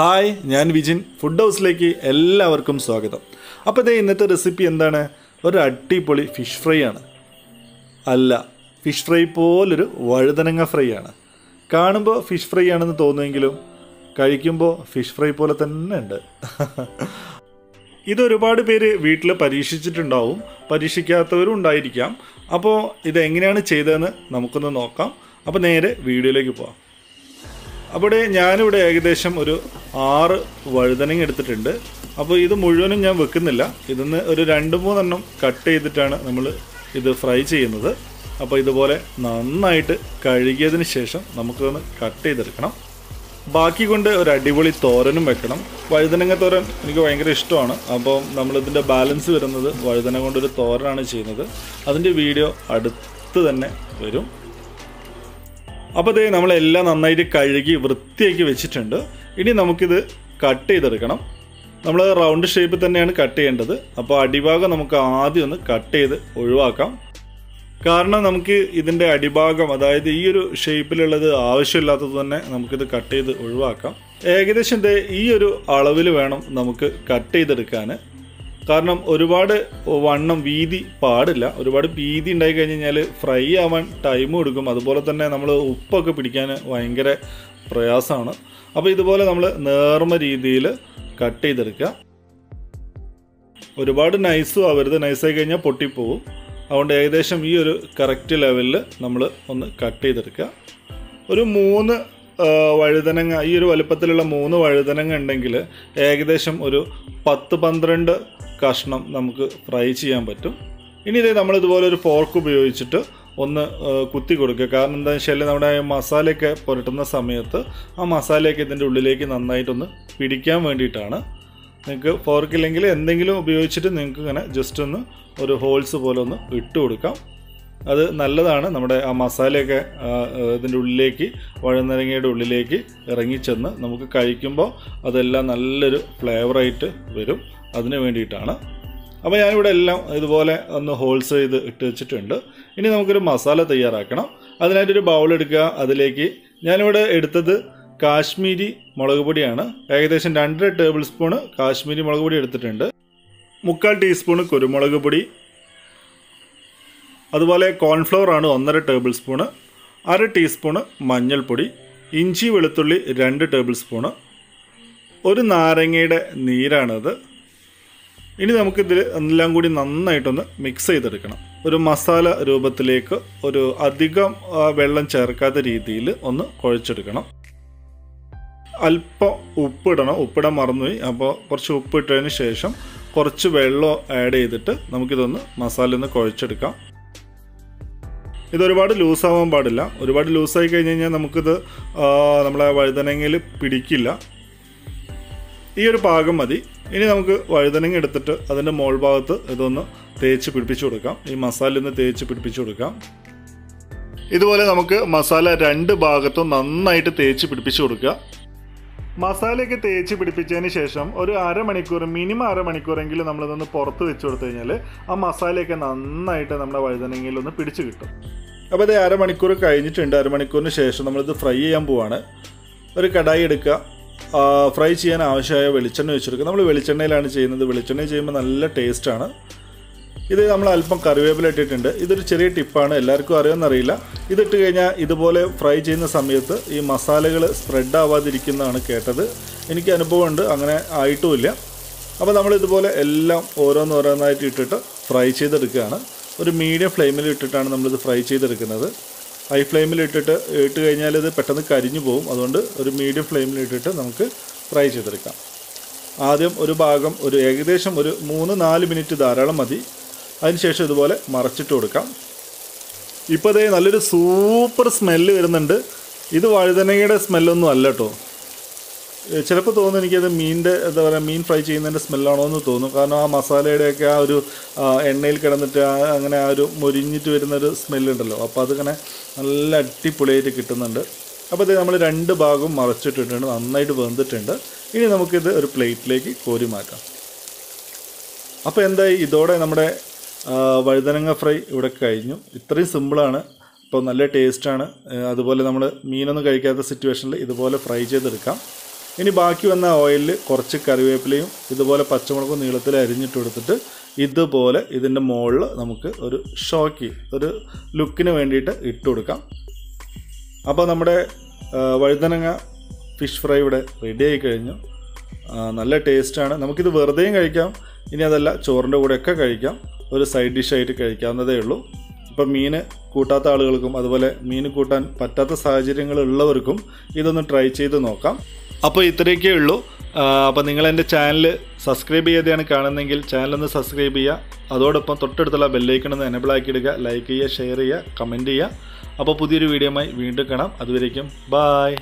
Hi ഞാൻ Vijin. Food ഹൗസിലേക്ക് എല്ലാവർക്കും സ്വാഗതം. അപ്പോൾ ഇതേ ഇന്നത്തെ റെസിപ്പി എന്താണ്? ഒരു അടിപൊളി ഫിഷ് ഫ്രൈ ആണ്. അല്ല ഫിഷ് ഫ്രൈ പോലൊരു വഴുതനങ്ങ ഫ്രൈ ആണ്. കാണുമ്പോൾ ഫിഷ് ഫ്രൈ ആണെന്ന് തോന്നുമെങ്കിലും കഴിക്കുമ്പോൾ ഫിഷ് ഫ്രൈ പോലെ തന്നെ ഉണ്ട്. ഇതൊരുപാട് പേര് വീട്ടിൽ പരീക്ഷിച്ചിട്ടുണ്ടാവും. പരീക്ഷിക്കാത്തവരും ഉണ്ടായിരിക്കാം. അപ്പോൾ ഇതെങ്ങനെയാണ് ചെയ്തതെന്ന് നമുക്കൊന്ന് നോക്കാം. അപ്പോൾ നേരെ വീഡിയോയിലേക്ക് പോവാം. അവിടെ ഞാനിവിടെ ഏകദേശം ഒരു ആറ് വഴുതനങ്ങ എടുത്തിട്ടുണ്ട്. അപ്പോൾ ഇത് മുഴുവനും ഞാൻ വെക്കുന്നില്ല. ഇതിന്ന് ഒരു രണ്ട് മൂന്നെണ്ണം കട്ട് ചെയ്തിട്ടാണ് നമ്മൾ ഇത് ഫ്രൈ ചെയ്യുന്നത്. അപ്പോൾ ഇതുപോലെ നന്നായിട്ട് കഴുകിയതിന് ശേഷം നമുക്കൊന്ന് കട്ട് ചെയ്തെടുക്കണം. ബാക്കി കൊണ്ട് ഒരു അടിപൊളി തോരനും വെക്കണം. വഴുതനങ്ങ തോരൻ എനിക്ക് ഭയങ്കര ഇഷ്ടമാണ്. അപ്പോൾ നമ്മളിതിന്റെ ബാലൻസ് വരുന്നത് വഴുതന കൊണ്ടൊരു തോരനാണ് ചെയ്യുന്നത്. അതിന്റെ വീഡിയോ അടുത്ത് തന്നെ വരും. അപ്പോൾ ദേ നമ്മളെല്ലാം നന്നായിട്ട് കഴുകി വൃത്തിയാക്കി വെച്ചിട്ടുണ്ട്. ഇനി നമുക്കിത് കട്ട് ചെയ്തെടുക്കണം. നമ്മൾ റൗണ്ട് ഷേപ്പിൽ തന്നെയാണ് കട്ട് ചെയ്യേണ്ടത്. അപ്പോൾ അടിഭാഗം നമുക്ക് ആദ്യം ഒന്ന് കട്ട് ചെയ്ത് ഒഴിവാക്കാം. കാരണം നമുക്ക് ഇതിന്റെ അടിഭാഗം അതായത് ഈ ഒരു ഷേപ്പിലുള്ളത് ആവശ്യമില്ലാത്തത് തന്നെ നമുക്കിത് കട്ട് ചെയ്ത് ഒഴിവാക്കാം. ഏകദേശം ഈ ഒരു അളവിൽ വേണം നമുക്ക് കട്ട് ചെയ്തെടുക്കാൻ കാരണം ഒരുപാട് വണ്ണം വീതി പാടില്ല. ഒരുപാട് വീതി ഉണ്ടായി കഴിഞ്ഞ് കഴിഞ്ഞാൽ ഫ്രൈ ആവാൻ ടൈം എടുക്കും. അതുപോലെ തന്നെ നമ്മൾ ഉപ്പൊക്കെ പിടിക്കാൻ ഭയങ്കര പ്രയാസമാണ്. അപ്പോൾ ഇതുപോലെ നമ്മൾ നേർമ രീതിയിൽ കട്ട് ചെയ്തെടുക്കുക. ഒരുപാട് നൈസും ആവരുത് നൈസായി കഴിഞ്ഞാൽ പൊട്ടിപ്പോവും. അതുകൊണ്ട് ഏകദേശം ഈ ഒരു കറക്റ്റ് ലെവലിൽ നമ്മൾ ഒന്ന് കട്ട് ചെയ്തെടുക്കുക. ഒരു മൂന്ന് വഴുതനങ്ങ ഈ ഒരു വലുപ്പത്തിലുള്ള മൂന്ന് വഴുതനങ്ങ ഉണ്ടെങ്കിൽ ഏകദേശം ഒരു പത്ത് പന്ത്രണ്ട് കഷ്ണം നമുക്ക് ഫ്രൈ ചെയ്യാൻ പറ്റും. ഇനി ഇതേ നമ്മൾ ഇതുപോലെ ഒരു ഫോർക്ക് ഉപയോഗിച്ചിട്ട് ഒന്ന് കുത്തി കൊടുക്കുക. കാരണം എന്താണെന്ന് വെച്ചാൽ നമ്മുടെ മസാലയൊക്കെ പുരട്ടുന്ന സമയത്ത് ആ മസാലയൊക്കെ ഇതിന്റെ ഉള്ളിലേക്ക് നന്നായിട്ടൊന്ന് പിടിക്കാൻ വേണ്ടിയിട്ടാണ്. നിങ്ങൾക്ക് ഫോർക്കില്ലെങ്കിൽ എന്തെങ്കിലും ഉപയോഗിച്ചിട്ട് നിങ്ങൾക്ക് ഇങ്ങനെ ജസ്റ്റ് ഒന്ന് ഒരു ഹോൾസ് പോലെ ഒന്ന് ഇട്ട് കൊടുക്കാം. അത് നല്ലതാണ്. നമ്മുടെ ആ മസാലയൊക്കെ ഇതിന്റെ ഉള്ളിലേക്ക് വഴുന്നരങ്ങയുടെ ഉള്ളിലേക്ക് ഇറങ്ങിച്ചെന്ന് നമുക്ക് കഴിക്കുമ്പോൾ അതെല്ലാം നല്ലൊരു ഫ്ലേവറായിട്ട് വരും. അതിന് വേണ്ടിയിട്ടാണ്. അപ്പോൾ ഞാനിവിടെ എല്ലാം ഇതുപോലെ ഒന്ന് ഹോൾസ് ചെയ്ത് ഇട്ട് വെച്ചിട്ടുണ്ട്. ഇനി നമുക്കൊരു മസാല തയ്യാറാക്കണം. അതിനായിട്ടൊരു ബൗൾ എടുക്കുക. അതിലേക്ക് ഞാനിവിടെ എടുത്തത് കാശ്മീരി മുളക് പൊടിയാണ്. ഏകദേശം രണ്ടര ടേബിൾ സ്പൂണ് കാശ്മീരി മുളക് പൊടി എടുത്തിട്ടുണ്ട്. മുക്കാൽ ടീസ്പൂണ് കുരുമുളക് പൊടി. അതുപോലെ കോൺഫ്ലവർ ആണ് ഒന്നര ടേബിൾ സ്പൂണ് അര ടീസ്പൂണ് മഞ്ഞൾപ്പൊടി. ഇഞ്ചി വെളുത്തുള്ളി രണ്ട് ടേബിൾ സ്പൂണ് ഒരു നാരങ്ങയുടെ നീരാണത്. ഇനി നമുക്കിതിൽ എല്ലാം കൂടി നന്നായിട്ടൊന്ന് മിക്സ് ചെയ്തെടുക്കണം. ഒരു മസാല രൂപത്തിലേക്ക് ഒരു അധികം വെള്ളം ചേർക്കാത്ത രീതിയിൽ ഒന്ന് കുഴച്ചെടുക്കണം. അല്പം ഉപ്പിടണം. ഉപ്പിടാൻ മറന്നുപോയി. അപ്പോൾ കുറച്ച് ഉപ്പിട്ടതിന് ശേഷം കുറച്ച് വെള്ളം ആഡ് ചെയ്തിട്ട് നമുക്കിതൊന്ന് മസാല ഒന്ന് കുഴച്ചെടുക്കാം. ഇതൊരുപാട് ലൂസാവാൻ പാടില്ല. ഒരുപാട് ലൂസായി കഴിഞ്ഞ് കഴിഞ്ഞാൽ നമുക്കിത് നമ്മളെ വഴുതനങ്ങയിൽ പിടിക്കില്ല. ഈ ഒരു പാകം മതി. ഇനി നമുക്ക് വഴുതനങ്ങ എടുത്തിട്ട് അതിന്റെ മോൾ ഭാഗത്ത് ഇതൊന്ന് തേച്ച് പിടിപ്പിച്ചു കൊടുക്കാം. ഈ മസാല ഒന്ന് തേച്ച് പിടിപ്പിച്ചു കൊടുക്കാം. ഇതുപോലെ നമുക്ക് മസാല രണ്ട് ഭാഗത്തും നന്നായിട്ട് തേച്ച് പിടിപ്പിച്ചു കൊടുക്കുക. മസാലയൊക്കെ തേച്ച് പിടിപ്പിച്ചതിന് ശേഷം ഒരു അരമണിക്കൂർ മിനിമം അരമണിക്കൂറെങ്കിലും നമ്മളിതൊന്ന് പുറത്ത് വെച്ച് കൊടുത്തു കഴിഞ്ഞാൽ ആ മസാലയൊക്കെ നന്നായിട്ട് നമ്മുടെ വഴുതനങ്ങയിൽ ഒന്ന് പിടിച്ച് കിട്ടും. അപ്പോൾ ഇത് അരമണിക്കൂർ കഴിഞ്ഞിട്ടുണ്ട്. അരമണിക്കൂറിന് ശേഷം നമ്മളിത് ഫ്രൈ ചെയ്യാൻ പോവാണ്. ഒരു കടായി എടുക്കുക. ഫ്രൈ ചെയ്യാൻ ആവശ്യമായ വെളിച്ചെണ്ണ വെച്ചെടുക്കുക നമ്മൾ വെളിച്ചെണ്ണയിലാണ് ചെയ്യുന്നത്. വെളിച്ചെണ്ണ ചെയ്യുമ്പോൾ നല്ല ടേസ്റ്റാണ് ഇത് നമ്മൾ അല്പം കറിവേപ്പില ഇട്ടിട്ടുണ്ട്. ഇതൊരു ചെറിയ ടിപ്പാണ് എല്ലാവർക്കും അറിയാമെന്നറിയില്ല. ഇതിട്ട് കഴിഞ്ഞാൽ ഇതുപോലെ ഫ്രൈ ചെയ്യുന്ന സമയത്ത് ഈ മസാലകൾ സ്പ്രെഡ് ആവാതിരിക്കുന്നതാണ് കേട്ടത്. എനിക്ക് അനുഭവമുണ്ട്. അങ്ങനെ ആയിട്ടുമില്ല. അപ്പോൾ നമ്മൾ ഇതുപോലെ എല്ലാം ഓരോന്നോരോന്നായിട്ട് ഇട്ടിട്ട് ഫ്രൈ ചെയ്തെടുക്കുകയാണ്. ഒരു മീഡിയം ഫ്ലെയിമിൽ ഇട്ടിട്ടാണ് നമ്മളിത് ഫ്രൈ ചെയ്തെടുക്കുന്നത്. ഹൈ ഫ്ലെയിമിൽ ഇട്ടിട്ട് ഇട്ട് കഴിഞ്ഞാൽ ഇത് പെട്ടെന്ന് കരിഞ്ഞു പോകും അതുകൊണ്ട് ഒരു മീഡിയം ഫ്ലെയിമിൽ ഇട്ടിട്ട് നമുക്ക് ഫ്രൈ ചെയ്തെടുക്കാം. ആദ്യം ഒരു ഭാഗം ഒരു ഏകദേശം ഒരു മൂന്ന് നാല് മിനിറ്റ് ധാരാളം മതി. അതിനുശേഷം ഇതുപോലെ മറച്ചിട്ട് കൊടുക്കാം. ഇപ്പോൾ അതേ നല്ലൊരു സൂപ്പർ സ്മെല്ല് വരുന്നുണ്ട്. ഇത് വഴുതനങ്ങയുടെ സ്മെല്ലൊന്നും അല്ല കേട്ടോ ചിലപ്പോൾ തോന്നും എനിക്കത് മീനിന്റെ എന്താ പറയുക മീൻ ഫ്രൈ ചെയ്യുന്നതിന്റെ സ്മെല്ലാണോ എന്ന് തോന്നും കാരണം ആ മസാലയുടെയൊക്കെ ആ ഒരു എണ്ണയിൽ കിടന്നിട്ട് അങ്ങനെ ആ ഒരു മൊരിഞ്ഞിട്ട് വരുന്നൊരു സ്മെല്ലുണ്ടല്ലോ. അപ്പോൾ അതിങ്ങനെ നല്ല അടിപൊളിയായിട്ട് കിട്ടുന്നുണ്ട്. അപ്പോൾ ഇത് നമ്മൾ രണ്ട് ഭാഗവും മറച്ചിട്ടിട്ടുണ്ട്. നന്നായിട്ട് വെന്തിട്ടുണ്ട്. ഇനി നമുക്കിത് ഒരു പ്ലേറ്റിലേക്ക് കോരി മാറ്റാം. അപ്പോൾ എന്തായി? ഇതോടെ നമ്മുടെ വഴുതനങ്ങ ഫ്രൈ ഇവിടെ കഴിഞ്ഞു. ഇത്രയും സിമ്പിളാണ്. അപ്പോൾ നല്ല ടേസ്റ്റാണ്. അതുപോലെ നമ്മൾ മീനൊന്നും കഴിക്കാത്ത സിറ്റുവേഷനിൽ ഇതുപോലെ ഫ്രൈ ചെയ്തെടുക്കാം. ഇനി ബാക്കി വന്ന ഓയിലിൽ കുറച്ച് കറിവേപ്പിലയും ഇതുപോലെ പച്ചമുളകും നീളത്തിൽ അരിഞ്ഞിട്ട് കൊടുത്തിട്ട് ഇതുപോലെ ഇതിന്റെ മുകളിൽ നമുക്ക് ഒരു ഷോക്കി ഒരു ലുക്കിന് വേണ്ടിയിട്ട് ഇട്ട് കൊടുക്കാം. അപ്പോൾ നമ്മുടെ വഴുതനങ്ങ ഫിഷ് ഫ്രൈ ഇവിടെ റെഡി ആയി കഴിഞ്ഞു. നല്ല ടേസ്റ്റാണ് നമുക്കിത് വെറുതെയും കഴിക്കാം. ഇനി അതല്ല ചോറിന്റെ കൂടെയൊക്കെ കഴിക്കാം. ഒരു സൈഡ് ഡിഷായിട്ട് കഴിക്കാവുന്നതേ ഉള്ളൂ. ഇപ്പം മീൻ കൂട്ടാത്ത ആളുകൾക്കും അതുപോലെ മീൻ കൂട്ടാൻ പറ്റാത്ത സാഹചര്യങ്ങളുള്ളവർക്കും ഇതൊന്ന് ട്രൈ ചെയ്ത് നോക്കാം. അപ്പോൾ ഇത്രയൊക്കെ ഉള്ളൂ. അപ്പോൾ നിങ്ങൾ എന്റെ ചാനൽ സബ്സ്ക്രൈബ് ചെയ്യാതെയാണ് കാണുന്നതെങ്കിൽ ചാനലൊന്ന് സബ്സ്ക്രൈബ് ചെയ്യുക. അതോടൊപ്പം തൊട്ടടുത്തുള്ള ബെല്ലൈക്കൺ ഒന്ന് എനബിൾ ഇടുക. ലൈക്ക് ചെയ്യുക ഷെയർ ചെയ്യുക കമന്റ് ചെയ്യുക. അപ്പോൾ പുതിയൊരു വീഡിയോയുമായി വീണ്ടും കാണാം. അതുവരേക്കും ബായ്